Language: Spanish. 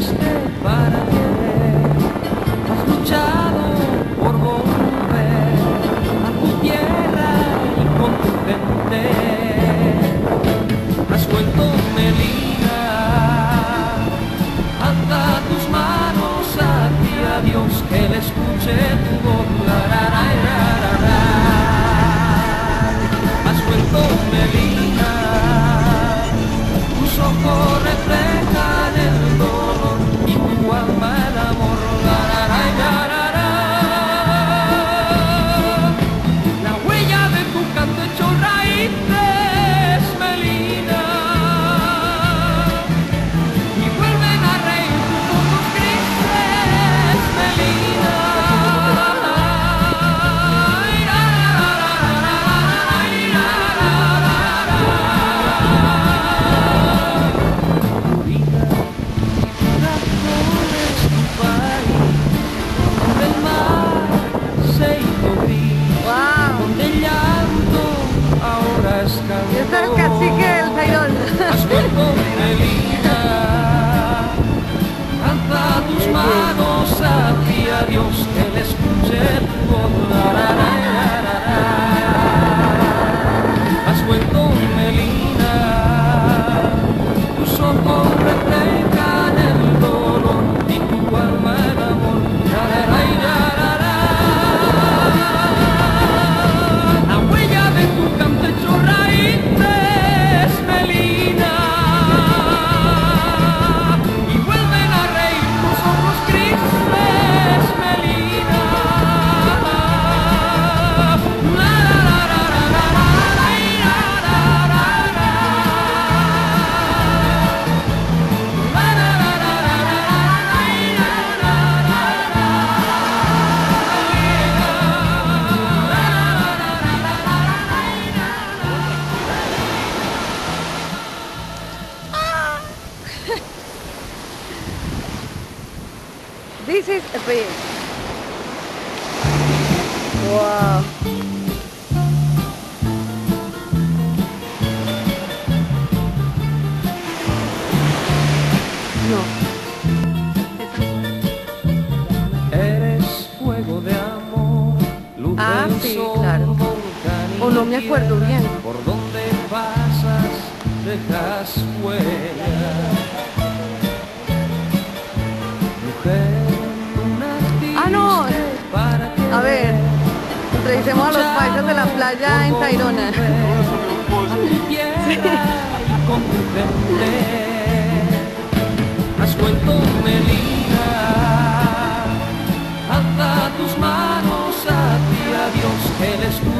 Deus para Dios que le This is a big. Wow. No. Eres fuego de amor, luz ah, del sí, sol, claro. O oh, no me acuerdo bien. Por donde pasas, dejas huella. Mujer a ver, revisemos a los paisas de la playa en Tairona. Has vuelto Melina, alza tus manos hacia Dios, Él es tu